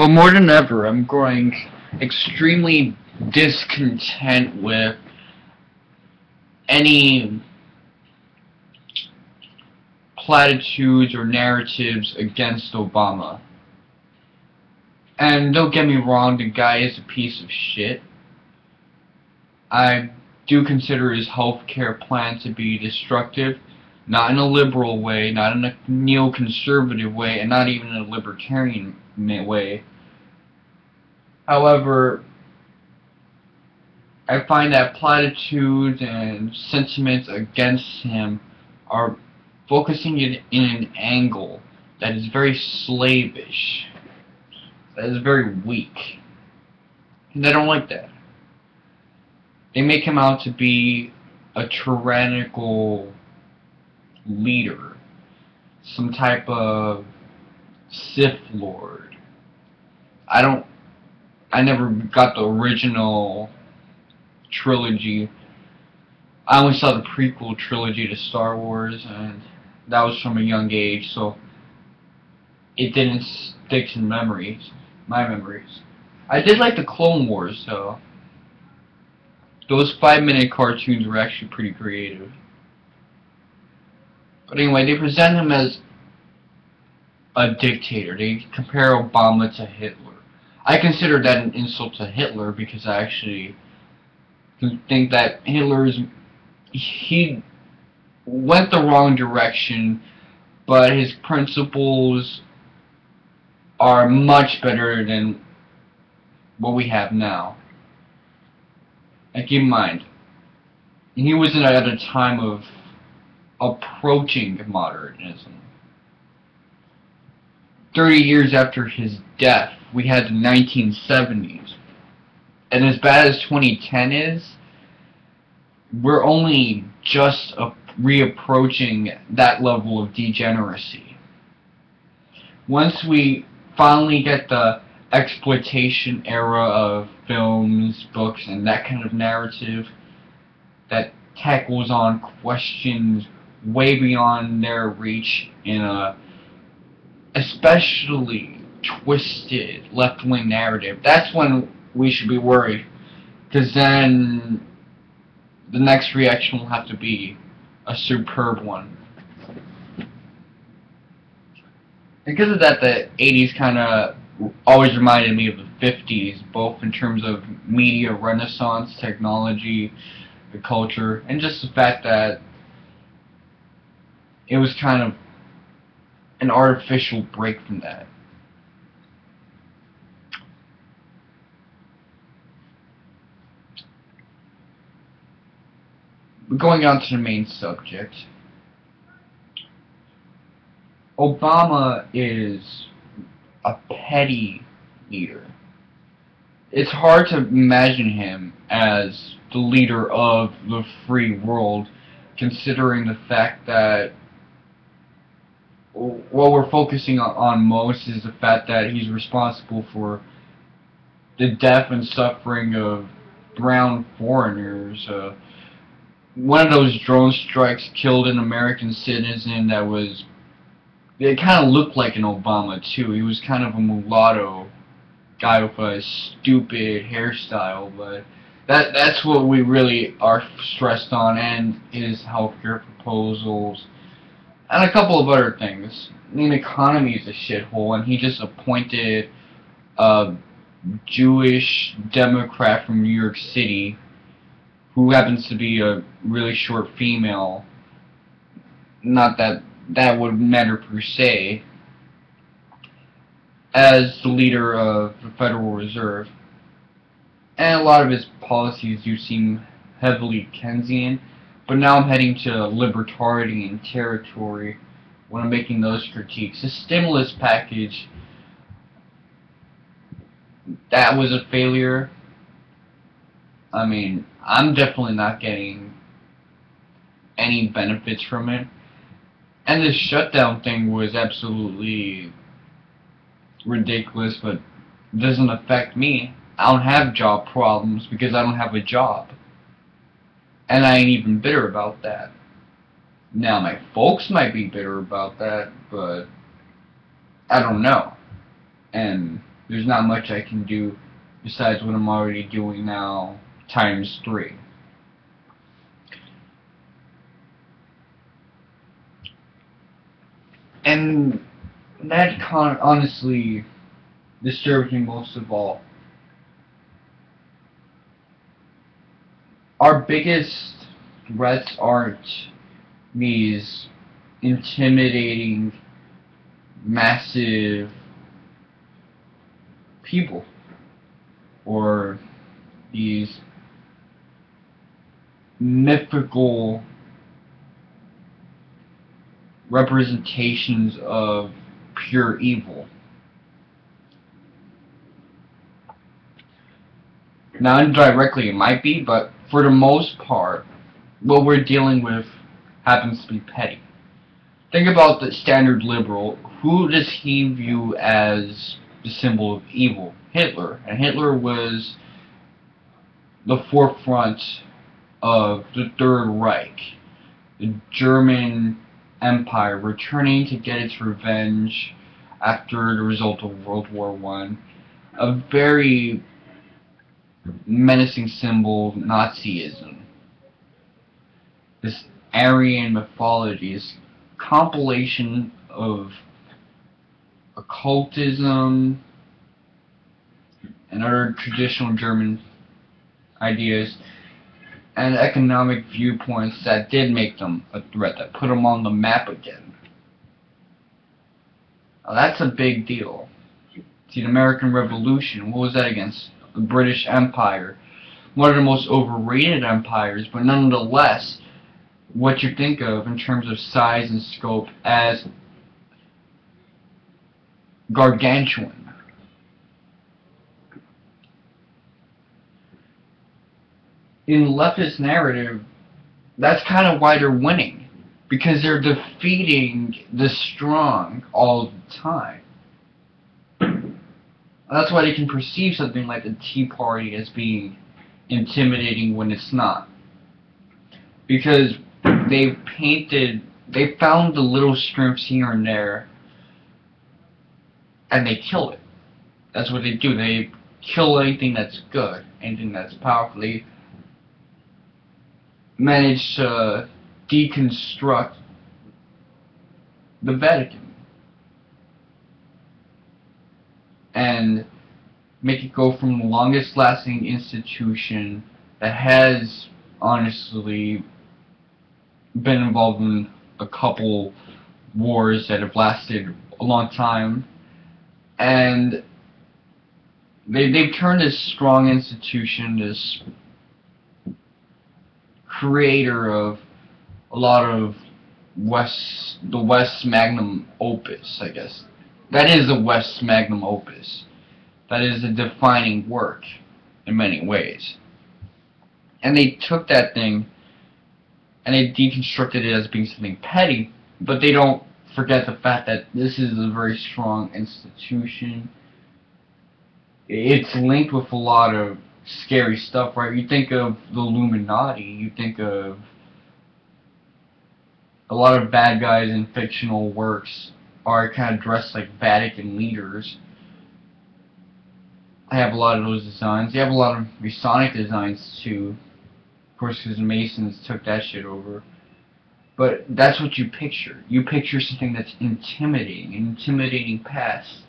Well, more than ever, I'm growing extremely discontent with any platitudes or narratives against Obama. And don't get me wrong, the guy is a piece of shit. I do consider his healthcare plan to be destructive, not in a liberal way, not in a neoconservative way, and not even in a libertarian way. However, I find that platitudes and sentiments against him are focusing it in an angle that is very slavish, that is very weak. And I don't like that. They make him out to be a tyrannical leader, some type of Sith Lord. I don't, I never got the original trilogy. I only saw the prequel trilogy to Star Wars, and that was from a young age, so it didn't stick to memories, my memories. I did like the Clone Wars, though. Those five-minute cartoons were actually pretty creative. But anyway, they present him as a dictator. They compare Obama to Hitler. I consider that an insult to Hitler because I actually think that Hitler's he went the wrong direction, but his principles are much better than what we have now. And keep in mind, he was at a time of approaching modernism. 30 years after his death, we had the 1970s. And as bad as 2010 is, we're only just reapproaching that level of degeneracy. Once we finally get the exploitation era of films, books, and that kind of narrative that tackles on questions way beyond their reach in a especially twisted left-wing narrative, that's when we should be worried. Because then the next reaction will have to be a superb one. Because of that, the 80s kind of always reminded me of the 50s, both in terms of media renaissance, technology, the culture, and just the fact that it was kind of an artificial break from that. Going on to the main subject. Obama is a petty leader. It's hard to imagine him as the leader of the free world, considering the fact that what we're focusing on most is the fact that he's responsible for the death and suffering of brown foreigners. Uh, one of those drone strikes killed an American citizen that was it kind of looked like an Obama too. He was kind of a mulatto guy with a stupid hairstyle, but that that's what we really are stressed on, and his healthcare proposals, and a couple of other things. I mean, the economy is a shithole, and he just appointed a Jewish Democrat from New York City, who happens to be a really short female. Not that that would matter per se as the leader of the Federal Reserve. And a lot of his policies do seem heavily Keynesian, but now I'm heading to libertarian territory when I'm making those critiques. The stimulus package, that was a failure. I mean, I'm definitely not getting any benefits from it. And this shutdown thing was absolutely ridiculous, but doesn't affect me. I don't have job problems because I don't have a job. And I ain't even bitter about that. Now, my folks might be bitter about that, but I don't know. And there's not much I can do besides what I'm already doing now times three. And that con honestly disturbs me most of all. Our biggest threats aren't these intimidating, massive people or these mythical representations of pure evil. Now, indirectly it might be, but for the most part, what we're dealing with happens to be petty. Think about the standard liberal. Who does he view as the symbol of evil? Hitler. And Hitler was the forefront of the Third Reich, the German Empire returning to get its revenge after the result of World War One. A very menacing symbol of Nazism. This Aryan mythology, this compilation of occultism and other traditional German ideas and economic viewpoints that did make them a threat, that put them on the map again. Now that's a big deal. See, the American Revolution, what was that against? The British Empire. One of the most overrated empires, but nonetheless, what you think of in terms of size and scope as gargantuan. in leftist narrative, that's kind of why they're winning. Because they're defeating the strong all the time. That's why they can perceive something like the Tea Party as being intimidating when it's not. Because they've painted, they found the little strengths here and there, and they kill it. That's what they do. They kill anything that's good, anything that's powerful. They managed to deconstruct the Vatican and make it go from the longest lasting institution that has honestly been involved in a couple wars that have lasted a long time and they, they've turned this strong institution, this creator of a lot of West the West magnum opus, I guess. That is the West's magnum opus. That is a defining work in many ways. And they took that thing and they deconstructed it as being something petty, but they don't forget the fact that this is a very strong institution. It's linked with a lot of scary stuff, right? You think of the Illuminati, you think of a lot of bad guys in fictional works are kind of dressed like Vatican leaders. I have a lot of those designs. You have a lot of Masonic designs too. Of course, because Masons took that shit over. But that's what you picture. You picture something that's intimidating, an intimidating past.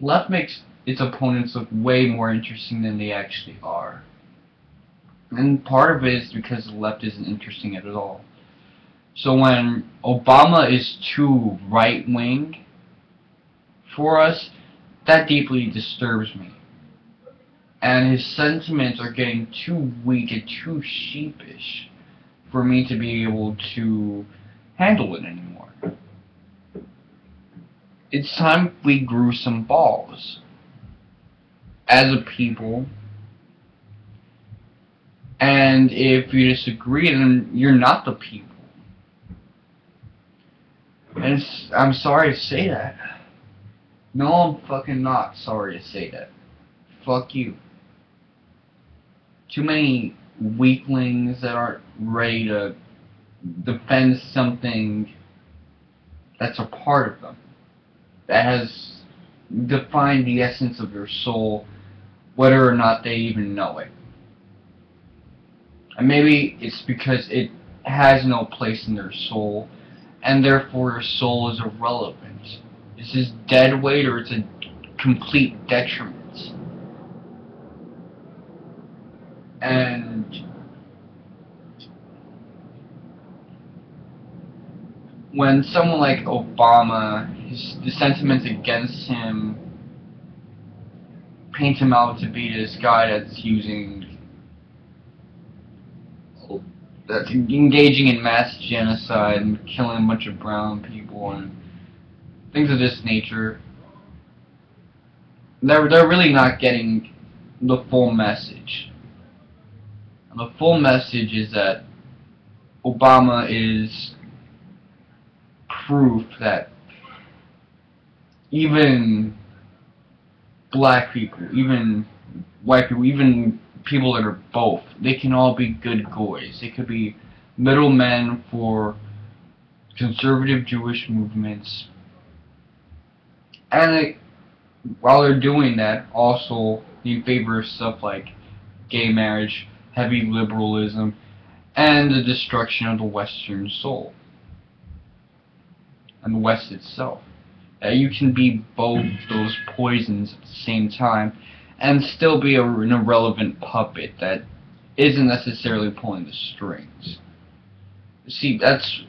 left makes its opponents look way more interesting than they actually are. And part of it is because the left isn't interesting at all. So when Obama is too right-wing for us, that deeply disturbs me. And his sentiments are getting too weak and too sheepish for me to be able to handle it anymore it's time we grew some balls as a people. And if you disagree, then you're not the people. And I'm sorry to say that. No, I'm fucking not sorry to say that. Fuck you. Too many weaklings that aren't ready to defend something that's a part of them. That has defined the essence of your soul, whether or not they even know it. And maybe it's because it has no place in their soul, and therefore your soul is irrelevant. Is this dead weight or it's a complete detriment? And when someone like Obama, his, the sentiments against him paint him out to be this guy that's using that's engaging in mass genocide and killing a bunch of brown people and things of this nature. They're they're really not getting the full message. And the full message is that Obama is proof that even black people, even white people, even people that are both. They can all be good goys. They could be middlemen for conservative Jewish movements. And while they're doing that, also in favor of stuff like gay marriage, heavy liberalism, and the destruction of the Western soul. And the West itself. Uh, you can be both those poisons at the same time and still be a, an irrelevant puppet that isn't necessarily pulling the strings. See, that's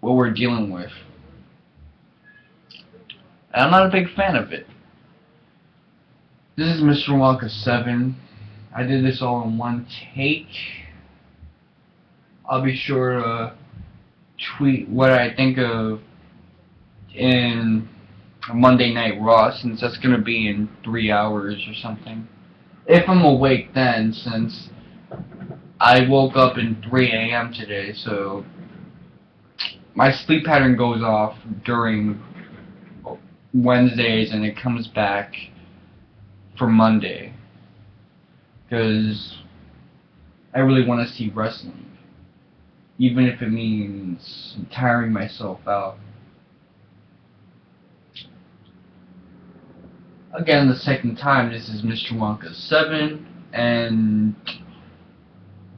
what we're dealing with. And I'm not a big fan of it. This is Mr. Wonka 7. I did this all in one take. I'll be sure to tweet what I think of in Monday Night Raw since that's going to be in three hours or something. If I'm awake then, since I woke up in 3 a.m. today, so my sleep pattern goes off during Wednesdays and it comes back for Monday. Because I really want to see wrestling. Even if it means tiring myself out. Again the second time. This is Mr. Wonka 7, and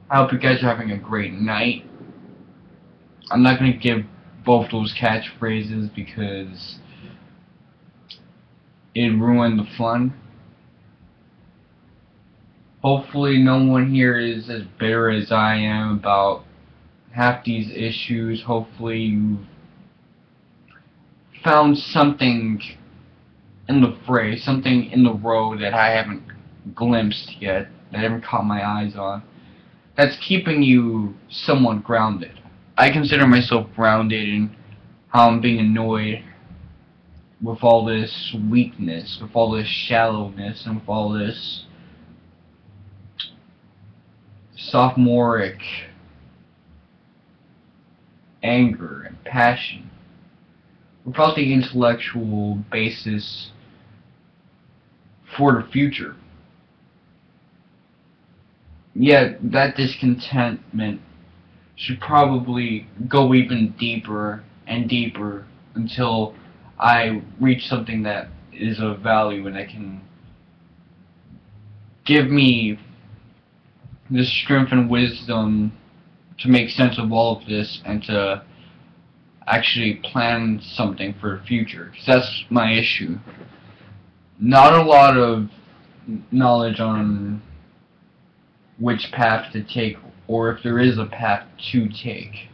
I hope you guys are having a great night. I'm not going to give both those catchphrases because it ruined the fun. Hopefully no one here is as bitter as I am about half these issues. Hopefully you've found something in the fray, something in the road that I haven't glimpsed yet, that I haven't caught my eyes on, that's keeping you somewhat grounded. I consider myself grounded in how I'm being annoyed with all this weakness, with all this shallowness, and with all this sophomoric anger and passion without the intellectual basis for the future. Yet that discontentment should probably go even deeper and deeper until I reach something that is of value and that can give me the strength and wisdom to make sense of all of this and to actually plan something for the future. Cause that's my issue not a lot of knowledge on which path to take or if there is a path to take.